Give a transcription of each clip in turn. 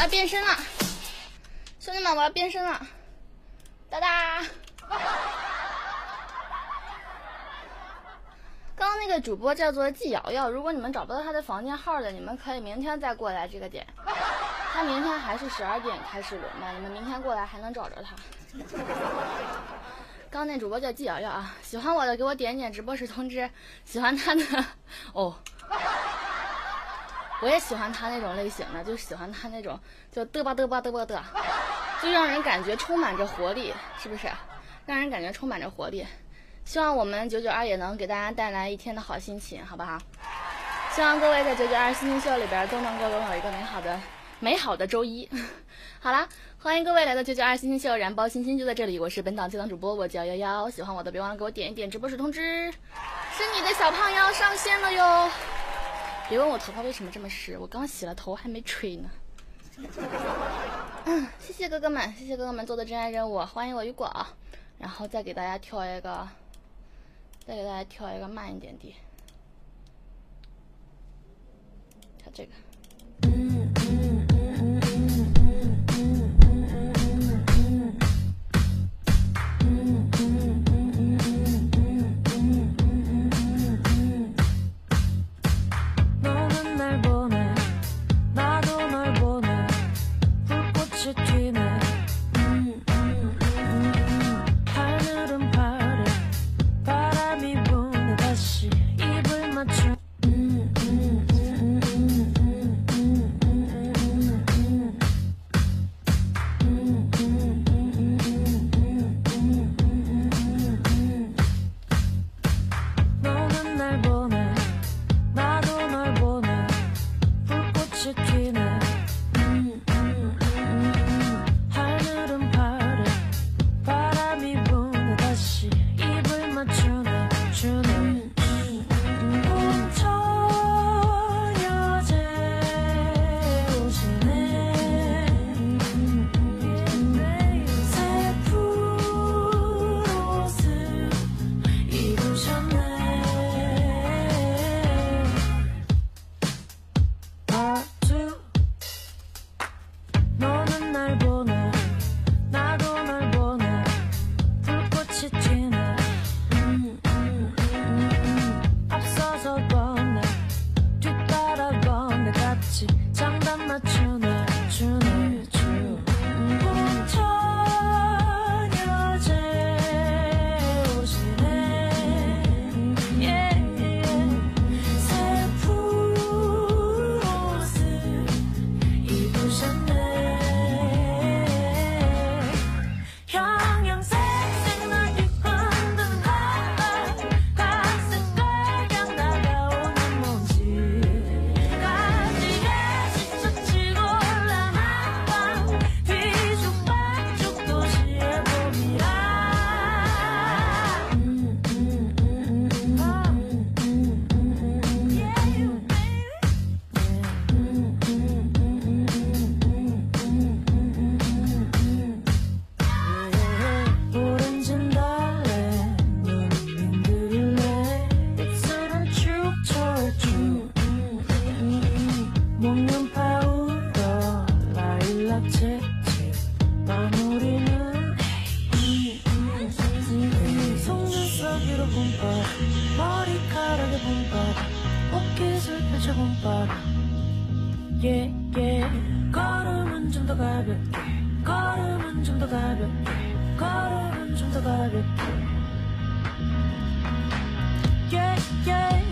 我要变身了，兄弟们，我要变身了，哒哒。刚刚那个主播叫做季瑶瑶，如果你们找不到他的房间号的，你们可以明天再过来这个点。他明天还是十二点开始轮麦，你们明天过来还能找着他。刚刚那主播叫季瑶瑶啊，喜欢我的给我点点直播时通知，喜欢他的哦。我也喜欢他那种类型的，就喜欢他那种就嘚吧嘚吧嘚吧嘚，就让人感觉充满着活力，是不是？让人感觉充满着活力。希望我们九九二也能给大家带来一天的好心情，好不好？希望各位在九九二星星秀里边都能够拥有一个美好的美好的周一。好啦，欢迎各位来到九九二星星秀，燃爆星星就在这里。我是本档接档主播，我叫幺幺。喜欢我的别忘了给我点一点直播室通知。是你的小胖腰上线了哟！别问我头发为什么这么湿，我刚洗了头还没吹呢。嗯，谢谢哥哥们，谢谢哥哥们做的真爱任务，欢迎我雨果。然后再给大家挑一个，再给大家挑一个慢一点的，挑这个。 봄바라 머리카락에 분발 옷깃을 펼쳐 분발 yeah, yeah. 걸음은 좀 더 가볍게 걸음은 좀 더 가볍게 걸음은 좀 더 가볍게 yeah, yeah.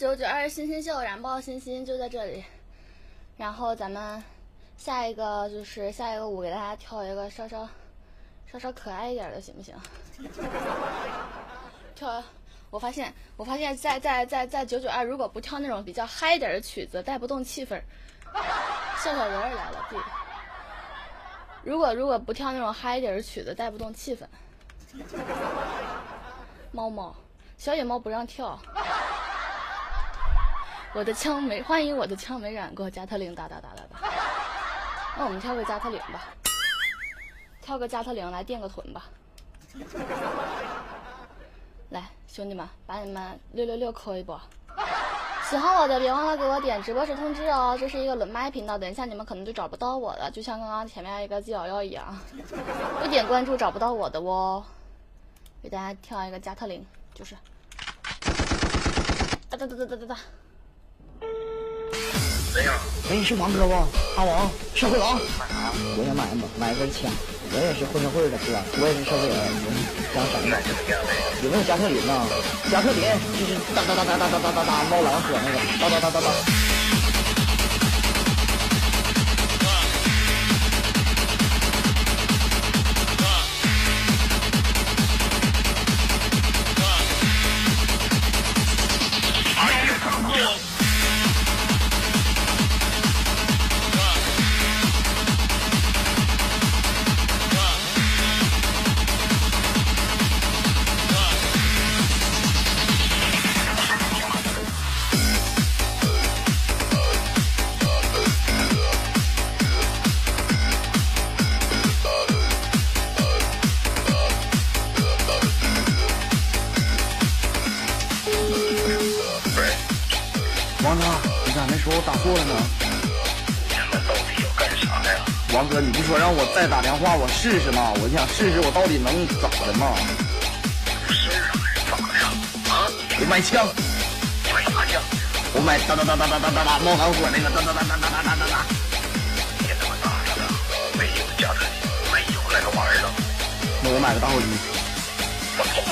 九九二星星秀，燃爆星星就在这里。然后咱们下一个就是下一个舞，给大家跳一个稍稍稍稍可爱一点的，行不行？跳，我发现我发现，在在在在九九二，如果不跳那种比较嗨一点的曲子，带不动气氛。笑笑人儿来了，对。如果如果不跳那种嗨一点的曲子，带不动气氛。猫猫，小野猫不让跳。我的枪没欢迎我的枪没染过，加特林哒哒哒哒哒。那我们跳个加特林吧，跳个加特林来垫个臀吧。来，兄弟们，把你们六六六扣一波。喜欢我的别忘了给我点直播时通知哦，这是一个轮麦频道，等一下你们可能就找不到我了，就像刚刚前面一个鸡瑶瑶一样，不点关注找不到我的哦。给大家跳一个加特林，就是，哒哒哒哒哒哒哒。谁呀？哎，是王哥不？阿王，社会王。啊？我想买买根枪，我也是混社会的，哥？我也是社会人，想闪的。有没有加特林呢？加特林就是哒哒哒哒哒哒哒哒哒猫狼哥那个，哒哒哒哒哒。王哥，你咋没说我打错了呢？你们到底要干啥呀？王哥，你不说让我再打电话，我试试吗？我想试试我到底能咋的吗？试啥呀？咋的呀？啊？我买枪。买啥枪？我买哒哒哒哒哒哒哒哒猫蓝火那个哒哒哒哒哒哒哒哒哒。你他妈咋着了？没有加特林，没有那个玩意儿。那我买个打火机。我操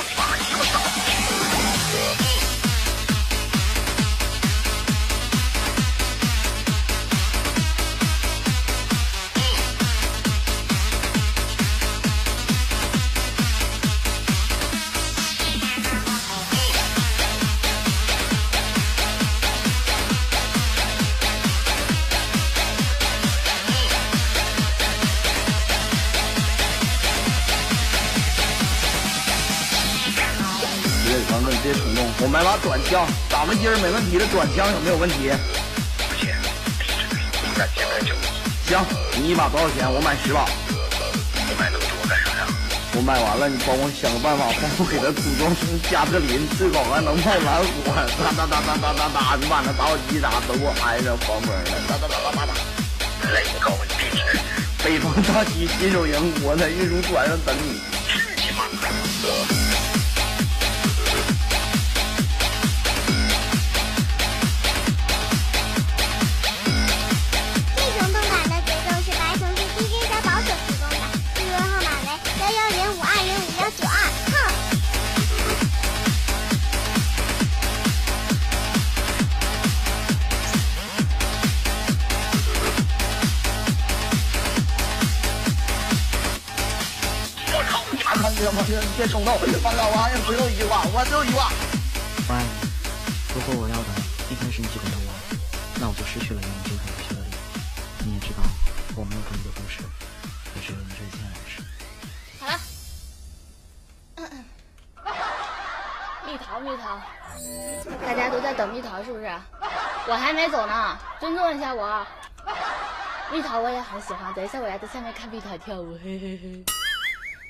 动，我买把短枪，打个音儿没问题的，短枪有没有问题？不行，我敢接个酒。行，你一把多少钱？我买十把。你买那么多干啥呀？我买完了，你帮我想个办法，帮我给他组装成加特林，最好还能冒蓝火，哒哒哒哒哒哒哒，你把那打火机啥都给我挨上，防风的，哒哒哒哒哒哒。来，我告诉你地址，北方大旗新手营，我在运输船上等你别冲动，我还有最后一句话，我最后一句话。我爱你。如果我要的一开始你就给了我，那我就失去了让你纠缠不休的理由。你也知道，我没有更多的故事，也只有你这一件往事。好了。蜜桃，蜜桃，大家都在等蜜桃是不是？我还没走呢，尊重一下我。蜜桃我也很喜欢，等一下我要在下面看蜜桃跳舞，嘿嘿嘿。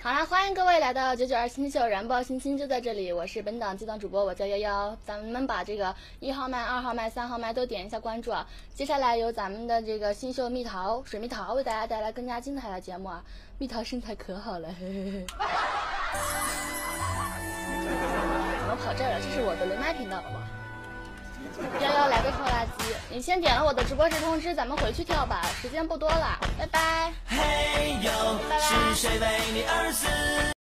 好啦，欢迎各位来到九九二星星秀，燃爆星星就在这里，我是本档机档主播，我叫幺幺，咱们把这个一号麦、二号麦、三号麦都点一下关注啊。接下来由咱们的这个新秀蜜桃水蜜桃为大家带来更加精彩的节目啊。蜜桃身材可好了，嘿嘿嘿。怎么跑这儿了？这是我的轮麦频道，好不好？幺幺来个拖拉机，你先点了我的直播室通知，咱们回去跳吧，时间不多了，拜拜。嘿呦，拜拜是谁为你而死？